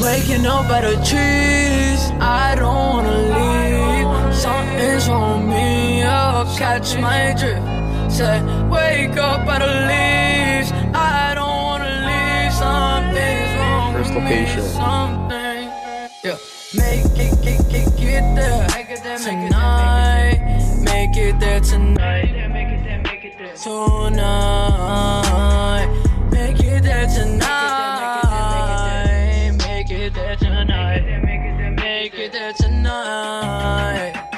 Waking up by the trees, I don't wanna leave. Something's on me, I'll catch my drift. Say, wake up by the leaves, I don't wanna leave. Something's wrong First location. me, something. Yeah, make it, get, get, get there tonight. Make it there tonight. Tonight, make it there tonight. Make it there tonight. Make it there tonight.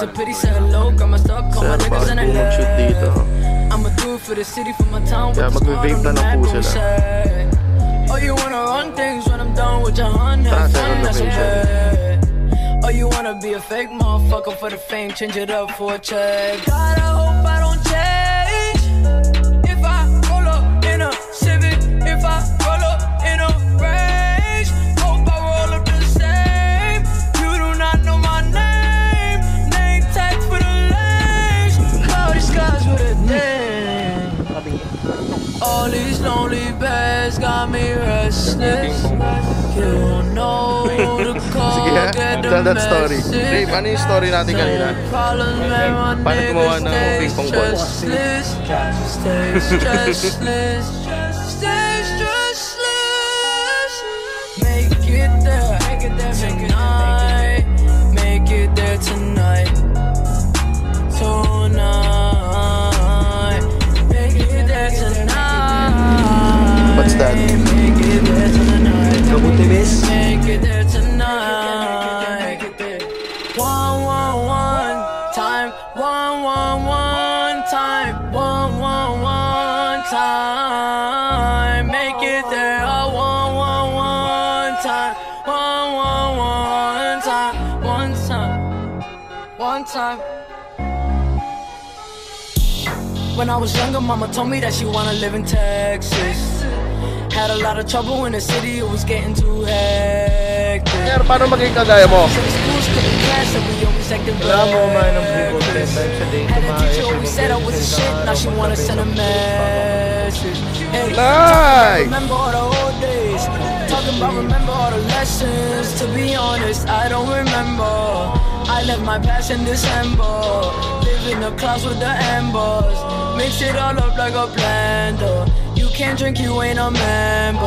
Did it cause of pity, said hello, got my stuff, call my niggas and I dito? I'ma do it for the city, for my town. With the magbe-vape squad on the map, say, Oh, you wanna run things when I'm done with your hun, have fun, that's okay. Oh, you wanna be a fake motherfucker for the fame, change it up for a check. God, I hope I don't change. Me restless. You know the call, Sige ha, tell that story. Dave, ano yung story natin kanina? Paano gumawa ng ping pong ball? Time. Make it there. Oh, one, one, one time. One, one, one time. One time. One time. When I was younger, mama told me that she wanna live in Texas. Had a lot of trouble in the city, it was getting too hectic. Sir, paano maging kagaya mo? So the schools couldn't class, and we always acted Wala mo kumain ng people 10 times a day. Had a Kumain, teacher always said I was a shit, now she wanna send a message. Hey, Nice! remember all the. Talking about remember all the lessons. To be honest, I don't remember. I left my past in December. Live in the clouds with the embers. Mix it all up like a blender. You can't drink, you ain't a member.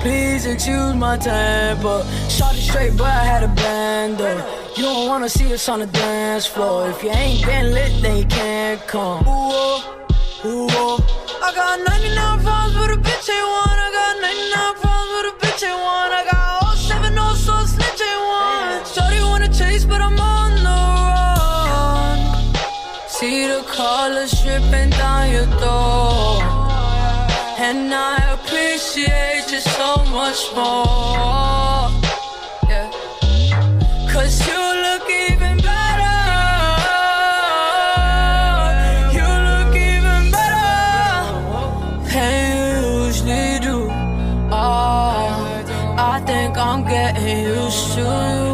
Please excuse my temper. Shot it straight, but I had a bender. You don't wanna see us on the dance floor. If you ain't been lit, then you can't come. Ooh, oh, ooh, oh. I got 99 pounds, but a bitch ain't one. I got 99 pounds, but a bitch ain't one. I got all seven, no so snitch ain't one. Shorty wanna chase, but I'm on the run. See the colors dripping down your door. And I appreciate you so much more. Yeah. Cause you look even better. You look even better than you usually do. Oh, I think I'm getting used to.